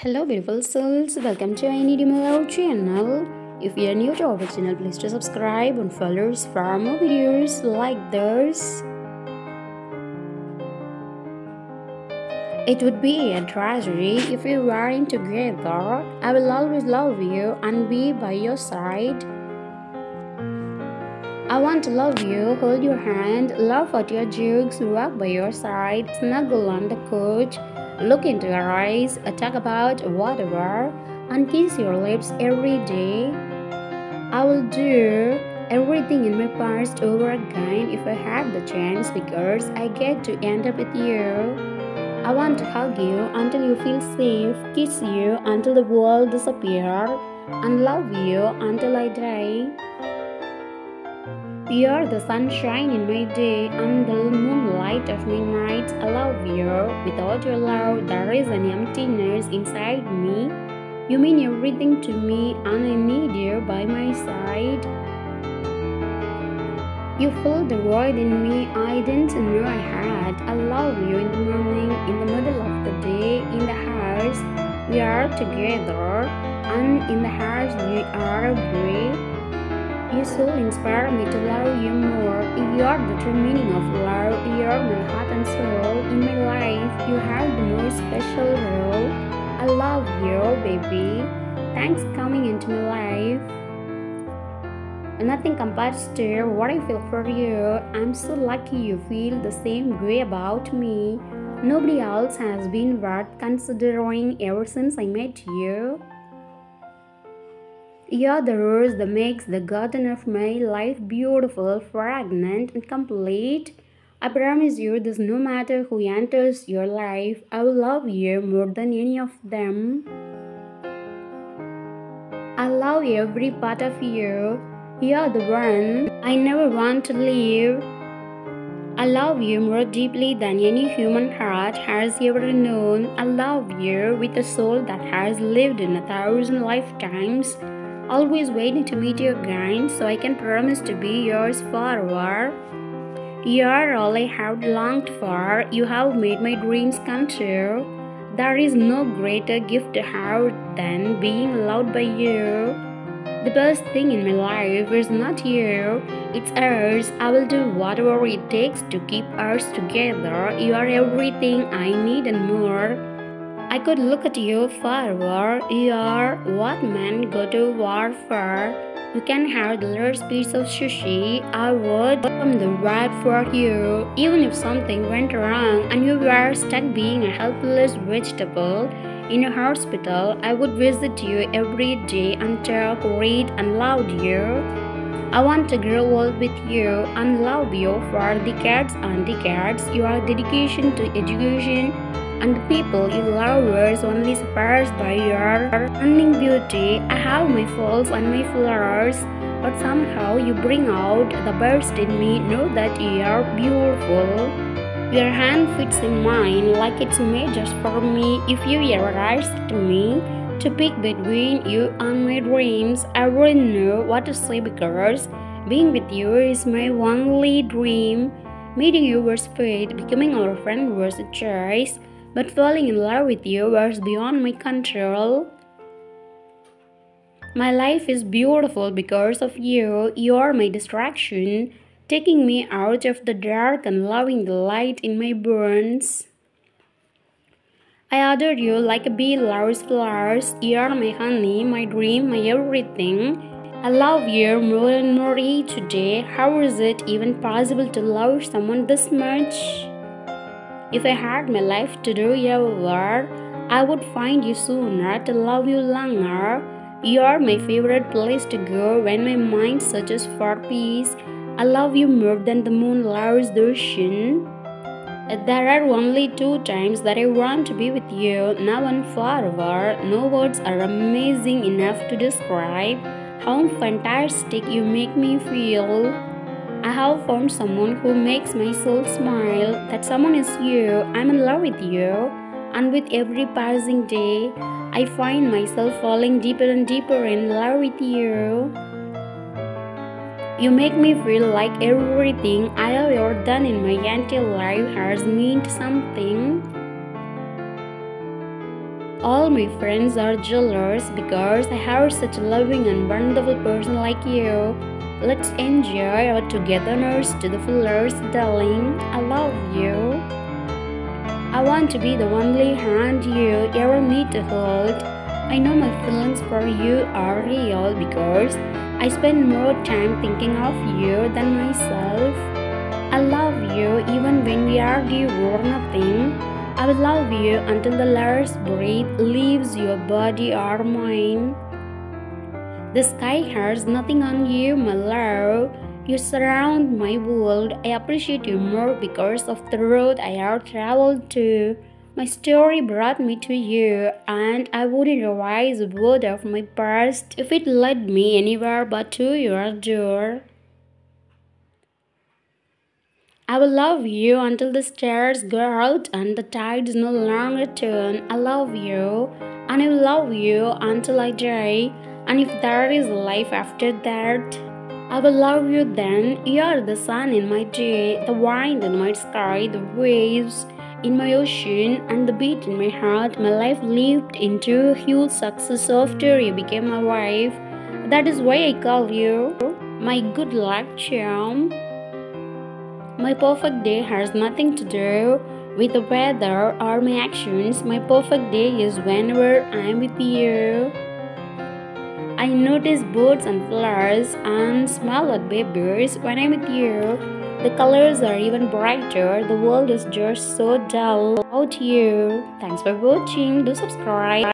Hello beautiful souls, welcome to Any Dimmer channel. If you are new to our channel, please to subscribe and follow us for more videos like this. It would be a tragedy if we weren't together. I will always love you and be by your side. I want to love you, hold your hand, laugh at your jokes, walk by your side, snuggle on the couch, look into your eyes, talk about whatever, and kiss your lips every day. I will do everything in my past over again if I had the chance because I get to end up with you. I want to hug you until you feel safe, kiss you until the world disappears, and love you until I die. You're the sunshine in my day and the moonlight of my nights. I love you. Without your love, there is an emptiness inside me. You mean everything to me, and I need you by my side. You fill the void in me I didn't know I had. I love you in the morning, in the middle of the day, in the house we are together, and in the house we are away. You so inspire me to love you more. If You are the true meaning of love. You are my heart and soul. In my life, you have the most special role. I love you, baby. Thanks coming into my life. Nothing compares to what I feel for you. I'm so lucky you feel the same way about me. Nobody else has been worth considering ever since I met you. You're the rose that makes the garden of my life beautiful, fragrant, and complete. I promise you this no matter who enters your life, I will love you more than any of them. I love every part of you. You're the one I never want to leave. I love you more deeply than any human heart has ever known. I love you with a soul that has lived in a thousand lifetimes, always waiting to meet your again so I can promise to be yours forever. You're all I have longed for. You have made my dreams come true. There is no greater gift to have than being loved by you. The best thing in my life is not you, it's us. I will do whatever it takes to keep us together. You are everything I need and more. I could look at you forever. You are what men go to war for. You can have the last piece of sushi. I would become the right for you. Even if something went wrong and you were stuck being a helpless vegetable, in a hospital, I would visit you every day and talk, read, and love you. I want to grow old with you and love you for decades and the decades. Your dedication to education and the people you love was only surpassed by your stunning beauty. I have my faults and my flaws, but somehow you bring out the best in me. Know that you are beautiful. Your hand fits in mine like it's made just for me. If you ever asked me to pick between you and my dreams, I wouldn't know what to say because being with you is my only dream. Meeting you was fate, becoming our friend was a choice, but falling in love with you was beyond my control. My life is beautiful because of you. You're my distraction taking me out of the dark and loving the light in my bones. I adore you like a bee loves flowers. You are my honey, my dream, my everything. I love you more and more each day. How is it even possible to love someone this much? If I had my life to do ever, I would find you sooner to love you longer. You are my favorite place to go when my mind searches for peace. I love you more than the moon loves the ocean. There are only two times that I want to be with you, now and forever. No words are amazing enough to describe how fantastic you make me feel. I have found someone who makes my soul smile. That someone is you. I'm in love with you. And with every passing day, I find myself falling deeper and deeper in love with you. You make me feel like everything I have ever done in my entire life has meant something. All my friends are jealous because I have such a loving and wonderful person like you. Let's enjoy our togetherness to the fullest, darling. I love you. I want to be the only hand you ever need to hold. I know my feelings for you are real because I spend more time thinking of you than myself. I love you even when we argue over nothing. I will love you until the last breath leaves your body or mine. The sky has nothing on you, my love. You surround my world. I appreciate you more because of the road I have traveled to. My story brought me to you, and I wouldn't revise a word of my past if it led me anywhere but to your door. I will love you until the stars go out and the tides no longer turn. I love you and I will love you until I die. And if there is life after that, I will love you then. You are the sun in my day, the wind in my sky, the waves in my ocean, and the beat in my heart. My life lived into huge success after you became my wife. That is why I call you my good luck charm. My perfect day has nothing to do with the weather or my actions. My perfect day is whenever I'm with you. I notice birds and flowers and smell at babies when I'm with you. The colors are even brighter. The world is just so dull without you. Thanks for watching. Do subscribe.